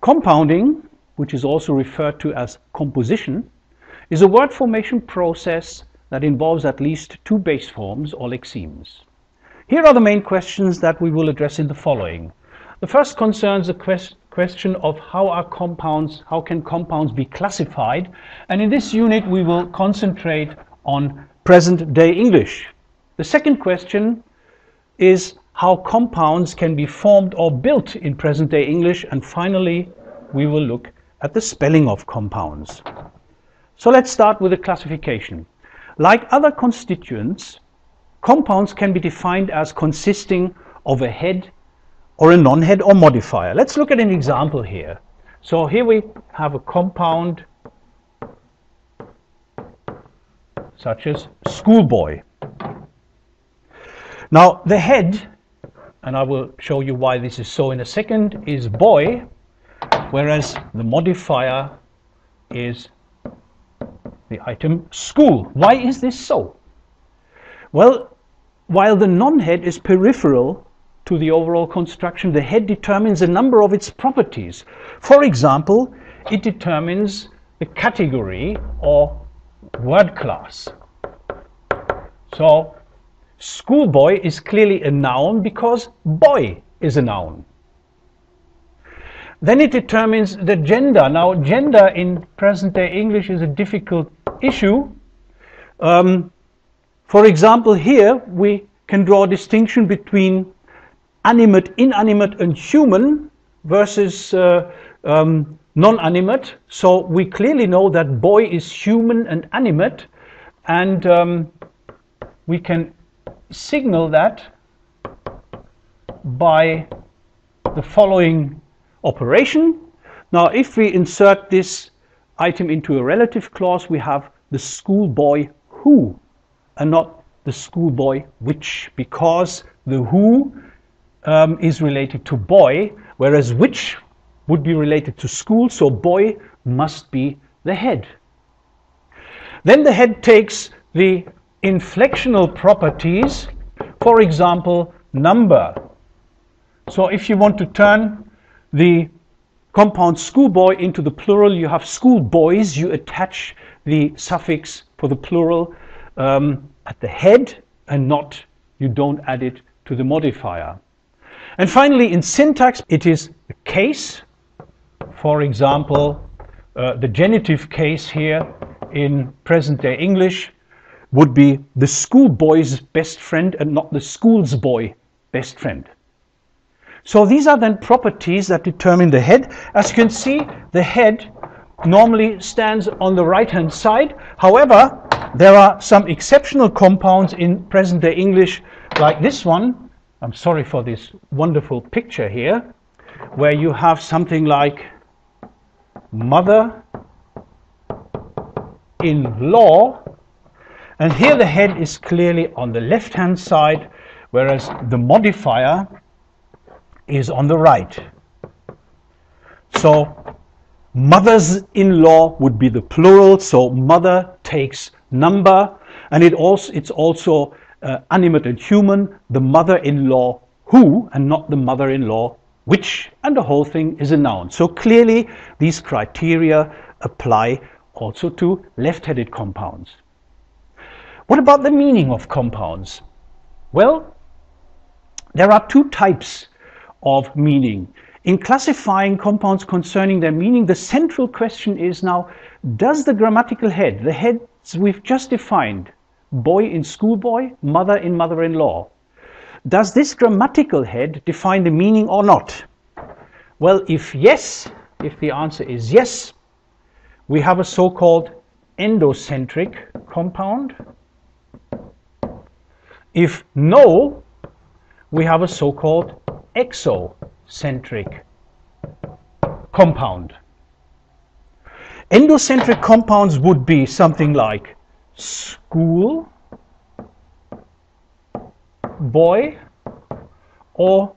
Compounding, which is also referred to as composition, is a word formation process that involves at least two base forms or lexemes. Here are the main questions that we will address in the following. The first concerns the quest question of how are compounds, how can compounds be classified, and in this unit we will concentrate on present day English. The second question is how compounds can be formed or built in present day English, and finally we will look at the spelling of compounds. So let's start with the classification. Like other constituents, compounds can be defined as consisting of a head or a non-head or modifier. Let's look at an example here. So here we have a compound such as schoolboy. Now the head, and I will show you why this is so in a second, is boy, whereas the modifier is the item school. Why is this so? Well, while the non-head is peripheral to the overall construction, the head determines a number of its properties. For example, it determines the category or word class. So, schoolboy is clearly a noun because boy is a noun. Then it determines the gender. Now, gender in present day English is a difficult issue. Um, for example, here we can draw a distinction between animate, inanimate, and human versus uh, um, non-animate. So we clearly know that boy is human and animate, and um, we can signal that by the following operation. Now, if we insert this item into a relative clause, we have the schoolboy who and not the schoolboy which, because the who um, is related to boy, whereas which would be related to school, so boy must be the head. Then the head takes the inflectional properties, for example, number. So if you want to turn the compound schoolboy into the plural, you have schoolboys, you attach the suffix for the plural um, at the head and not, you don't add it to the modifier. And finally, in syntax, it is a case. For example, uh, the genitive case here in present day English would be the schoolboy's best friend and not the school's boy best friend. So these are then properties that determine the head. As you can see, the head normally stands on the right hand side. However, there are some exceptional compounds in present day English like this one. I'm sorry for this wonderful picture here, where you have something like mother in law. And here the head is clearly on the left hand side, whereas the modifier is on the right. So mothers-in-law would be the plural, so mother takes number, and it also, it's also uh, animate and human, the mother-in-law who, and not the mother-in-law which, and the whole thing is a noun. So clearly these criteria apply also to left-headed compounds. What about the meaning of compounds? Well, there are two types of meaning. In classifying compounds concerning their meaning, the central question is now, does the grammatical head, the heads we've just defined, boy in schoolboy, mother in mother-in-law, does this grammatical head define the meaning or not? Well, if yes, if the answer is yes, we have a so-called endocentric compound. If no, we have a so-called exocentric compound. Endocentric compounds would be something like school, boy, or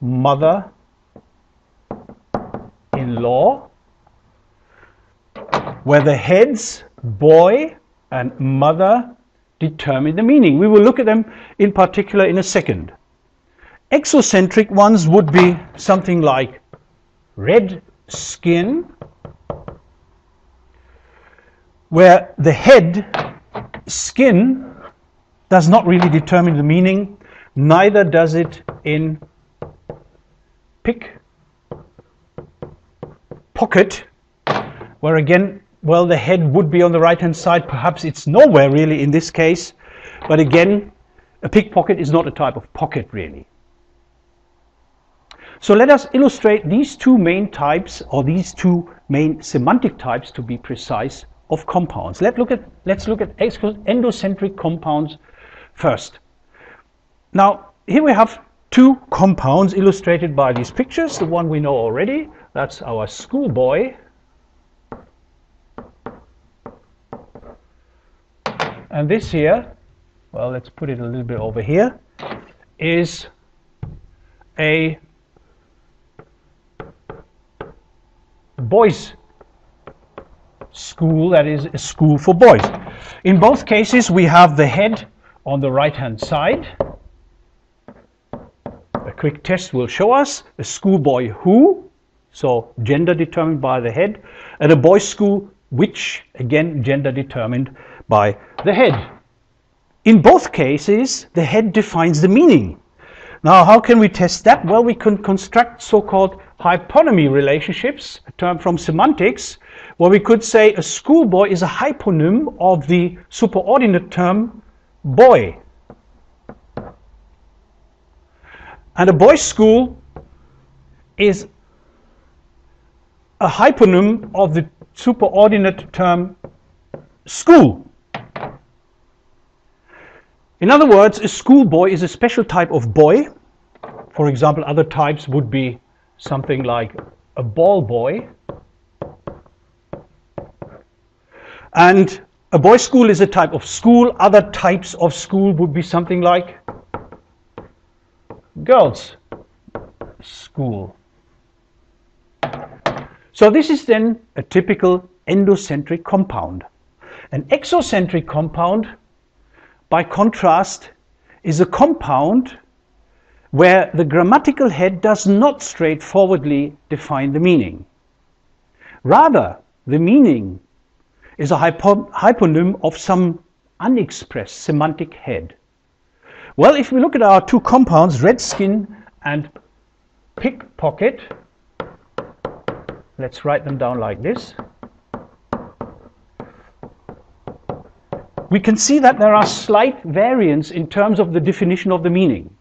mother in law, where the heads, boy, and mother determine the meaning. We will look at them in particular in a second. Exocentric ones would be something like red skin, where the head, skin, does not really determine the meaning, neither does it in pick, pocket, where again, well, the head would be on the right hand side. Perhaps it's nowhere really in this case. But again, a pickpocket is not a type of pocket really. So let us illustrate these two main types, or these two main semantic types to be precise, of compounds. Let's look at, let's look at endocentric compounds first. Now, here we have two compounds illustrated by these pictures. The one we know already, that's our schoolboy. And this here, well, let's put it a little bit over here, is a boys school that is a school for boys. In both cases we have the head on the right hand side. A quick test will show us a schoolboy who, so gender determined by the head, and a boys school which, again gender determined by the head. In both cases the head defines the meaning. Now how can we test that? Well we can construct so-called hyponymy relationships, a term from semantics, where we could say a schoolboy is a hyponym of the superordinate term boy. And a boys' school is a hyponym of the superordinate term school. In other words, a schoolboy is a special type of boy. For example, other types would be something like a ball boy. And a boys' school is a type of school. Other types of school would be something like girls' school. So this is then a typical endocentric compound. An exocentric compound, by contrast, is a compound where the grammatical head does not straightforwardly define the meaning. Rather, the meaning is a hypo hyponym of some unexpressed semantic head. Well, if we look at our two compounds, red skin and pickpocket, let's write them down like this. We can see that there are slight variants in terms of the definition of the meaning.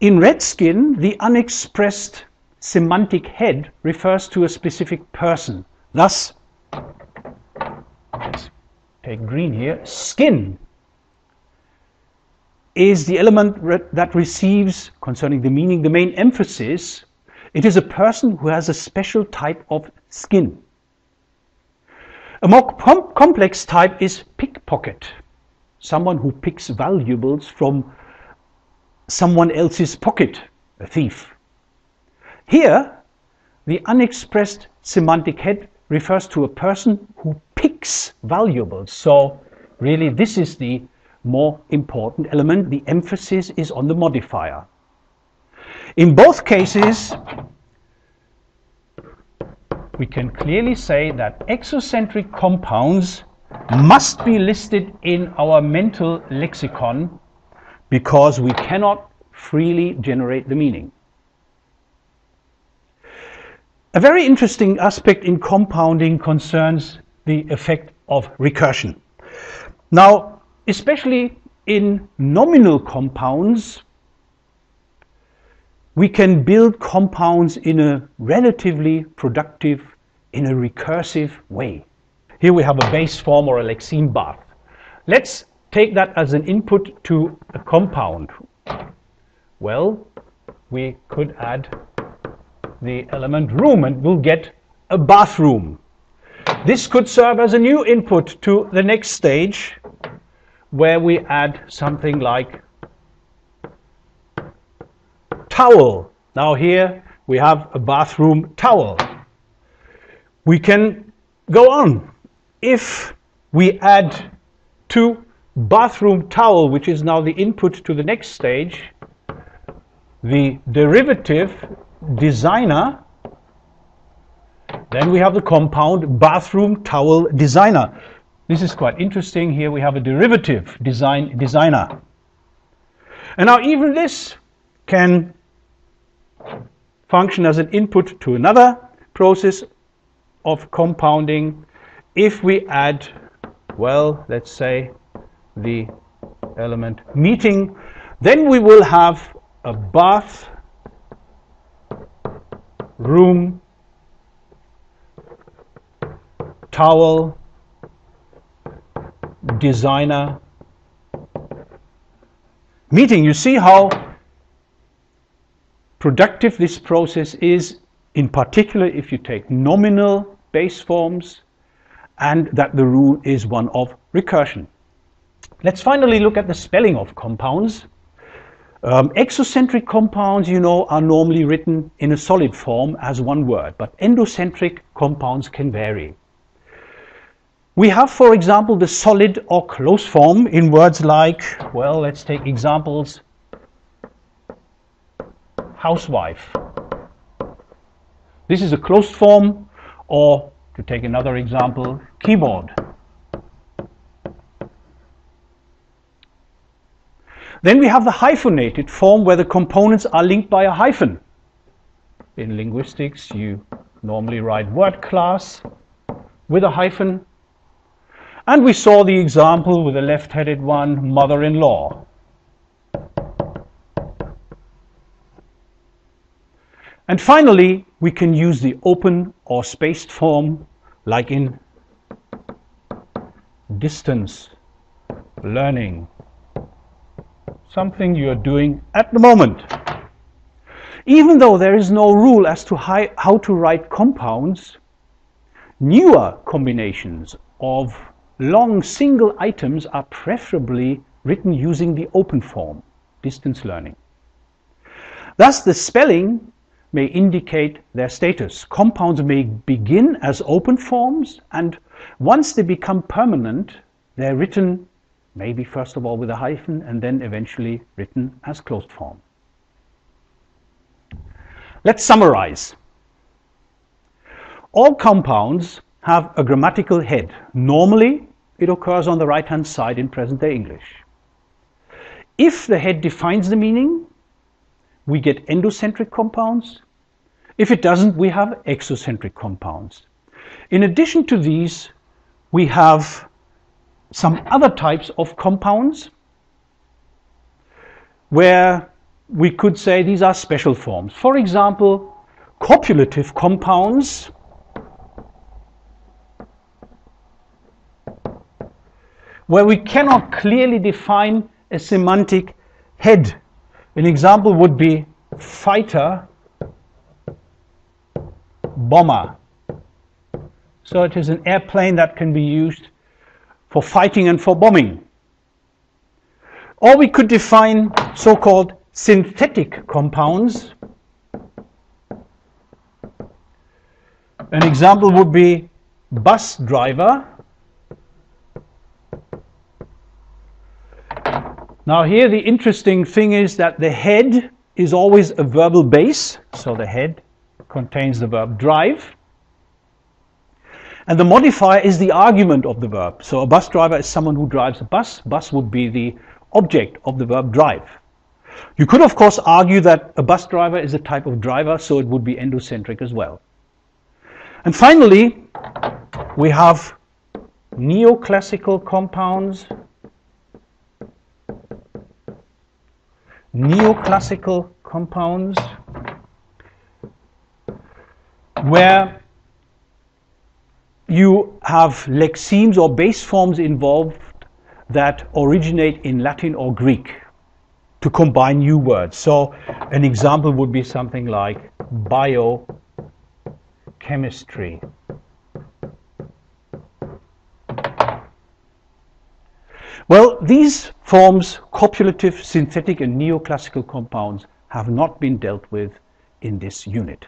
In red skin, the unexpressed semantic head refers to a specific person. Thus, let's take green here, skin is the element re that receives, concerning the meaning, the main emphasis. It is a person who has a special type of skin. A more com complex type is pickpocket, someone who picks valuables from someone else's pocket, a thief. Here, the unexpressed semantic head refers to a person who picks valuables. So really this is the more important element. The emphasis is on the modifier. In both cases, we can clearly say that exocentric compounds must be listed in our mental lexicon because we cannot freely generate the meaning. A very interesting aspect in compounding concerns the effect of recursion. Now, especially in nominal compounds, we can build compounds in a relatively productive, in a recursive way. Here we have a base form or a lexeme bath. Let's take that as an input to a compound? Well, we could add the element room and we'll get a bathroom. This could serve as a new input to the next stage where we add something like towel. Now here we have a bathroom towel. We can go on. If we add to bathroom towel, which is now the input to the next stage, the derivative designer Then we have the compound bathroom towel designer. This is quite interesting. Here we have a derivative design designer. And now even this can function as an input to another process of compounding if we add, well, let's say the element meeting, then we will have a bath room towel designer meeting. You see how productive this process is, in particular if you take nominal base forms and that the rule is one of recursion. Let's finally look at the spelling of compounds. Um, exocentric compounds, you know, are normally written in a solid form as one word, but endocentric compounds can vary. We have, for example, the solid or closed form in words like, well, let's take examples. Housewife. This is a closed form, or to take another example, keyboard. Then we have the hyphenated form where the components are linked by a hyphen. In linguistics, you normally write word class with a hyphen and we saw the example with the left-headed one, mother-in-law. And finally, we can use the open or spaced form like in distance learning, something you're doing at the moment. Even though there is no rule as to how to write compounds, newer combinations of long single items are preferably written using the open form, distance learning. Thus, the spelling may indicate their status. Compounds may begin as open forms, and once they become permanent, they're written maybe first of all with a hyphen and then eventually written as closed form. Let's summarize. All compounds have a grammatical head. Normally, it occurs on the right-hand side in present-day English. If the head defines the meaning, we get endocentric compounds. If it doesn't, we have exocentric compounds. In addition to these, we have some other types of compounds where we could say these are special forms. For example, copulative compounds where we cannot clearly define a semantic head. An example would be fighter, bomber. So it is an airplane that can be used for fighting and for bombing. Or we could define so-called synthetic compounds. An example would be bus driver, Now here the interesting thing is that the head is always a verbal base, so the head contains the verb drive. And the modifier is the argument of the verb. So a bus driver is someone who drives a bus. Bus would be the object of the verb drive. You could of course argue that a bus driver is a type of driver, so it would be endocentric as well. And finally, we have neoclassical compounds neoclassical compounds where you have lexemes or base forms involved that originate in Latin or Greek to combine new words. So an example would be something like biochemistry. Well, these forms, copulative, synthetic and neoclassical compounds, have not been dealt with in this unit.